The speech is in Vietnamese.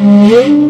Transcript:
Mm-hmm.